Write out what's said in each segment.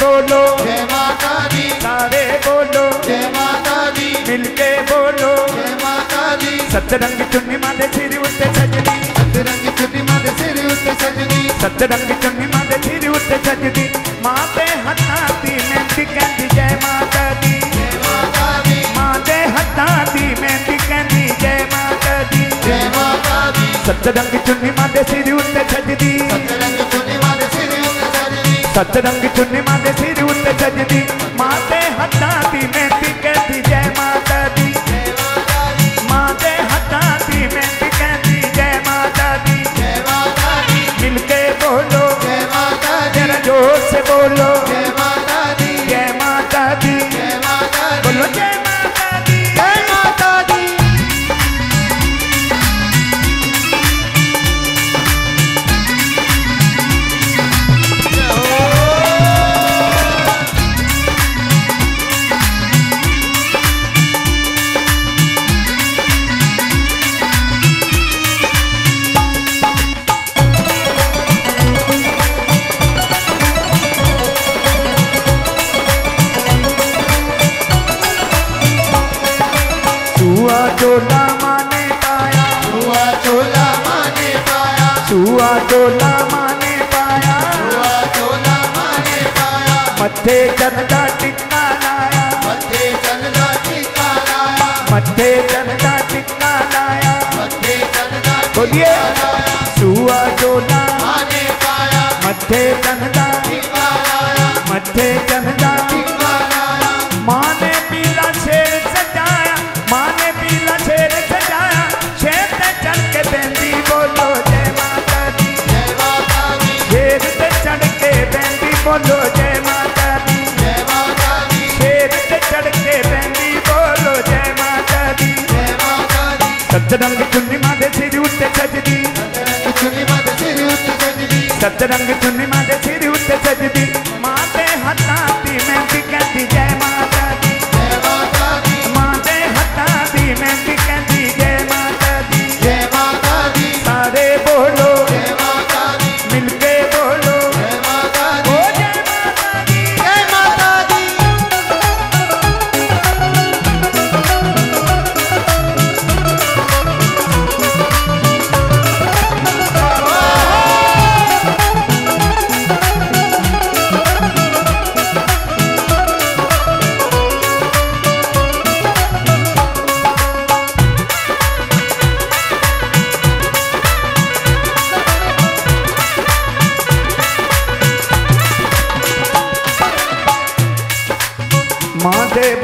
बोलो। जय माता दी। सारे बोलो। जय माता दी। मिलके बोलो। जय माता दी। सतरंग चुन्नी माते सिर उत्ते सजदी सतरंग चुटी माते सिर उत्ते सजदी सतरंग चुन्नी माते सिर उत्ते सजदी माते हत्था दी मेहंदी कहंदी जय माता दी। जय माता दी। माते हत्था दी मेहंदी कहंदी जय माता दी। जय माता दी। सतरंग चुन्नी माते सिर उत्ते सजदी सतरंग चुन्नी माते सिर उत्ते सजदी। माते हत्ता चोला माने पाया। हुआ चोला माने पाया मथे चंदा टिक्का लाया। मथे चंदा टिका लाया। मथे चंदा टिक्का लाया मथे चंदा बोलिए। सतरंग चुन्नी माते सिर उत्ते सजदी। सतरंग चुन्नी माते सिर उत्ते सजदी।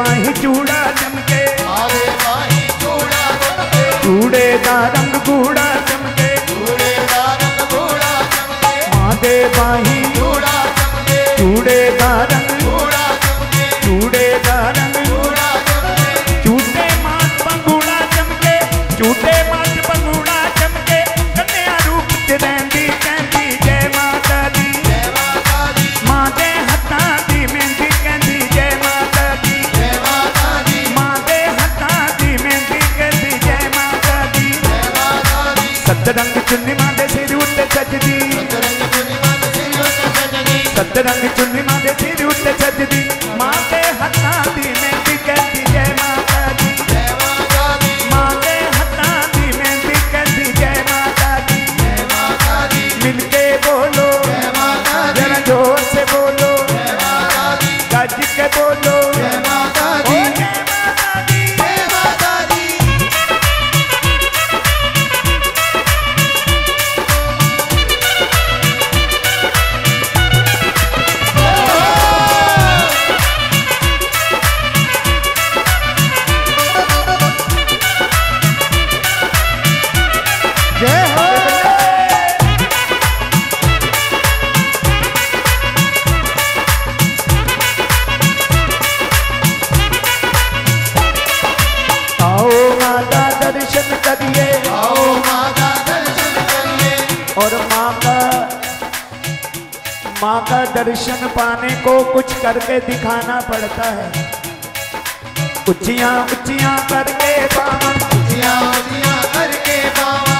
बाही चूड़ा चमके। आरे बाही चूड़ा चमके। चूड़े का रंग गूड़ा चमके। चूड़े का रंग गूड़ा चमके। माँ दे बाही। चूड़ा चमके। चूड़े का रंग चूड़ा सतरंग चुन्नी माते सिर उत्ते सजदी। सतरंग मत चुन्नी माँ सिर उत्ते सजदी। माँ दे हत्थां दी माँ का दर्शन पाने को कुछ करके दिखाना पड़ता है। उचिया उचिया करके बाबा उचिया उचिया करके बाबा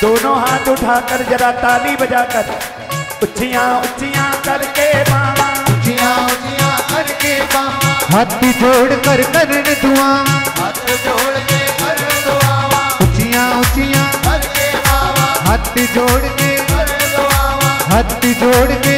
दोनों हाथ उठाकर जरा ताली बजाकर उचिया उचिया करके बाबा उचिया उचिया करके बाबा हाथ भी जोड़ कर कर दुआ। हाथ जोड़ के कर दुआ। उचिया उचिया करके बाबा हाथ जोड़ के। कर दुआ। हाथ जोड़ के।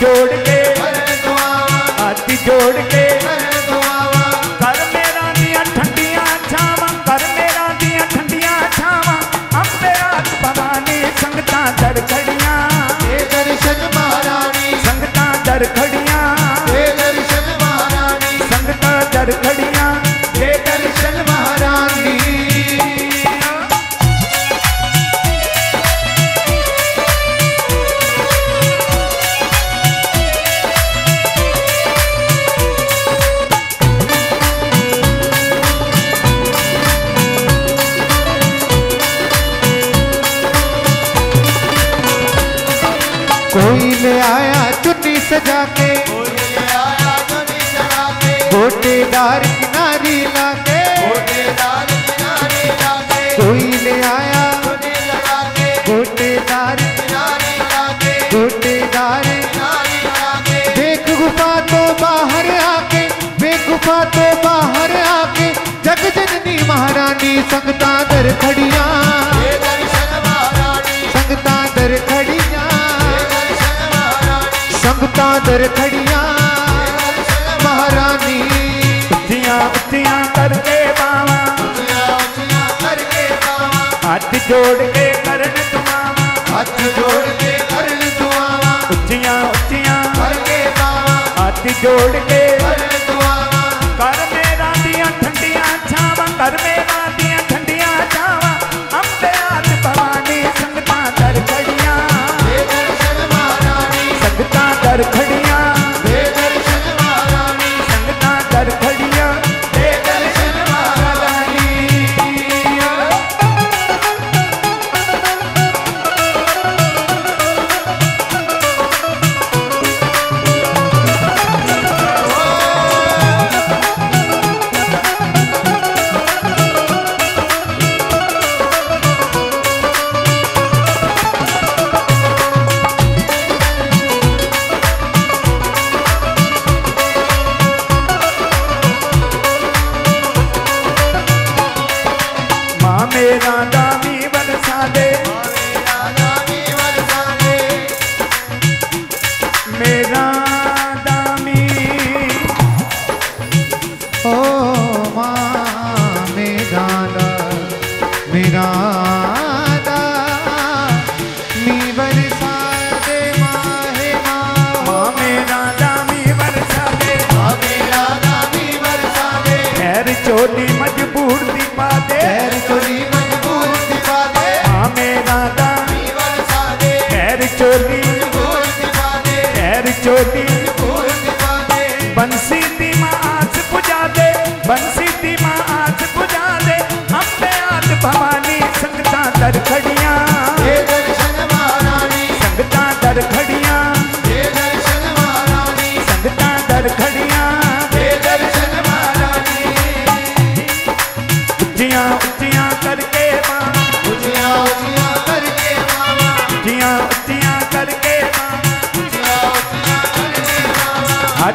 जोड़ के हाथी जोड़ के। छोटे दार किनारी ला हाथ जोड़ के करन दुआवा। हाथ जोड़ के करन दुआवा। उच्चियाँ करके पावा हाथ जोड़ के करण दुआवा। कर मेरा दिया छावा कर मेरा दिया छावा। आज भवानी संगता संगता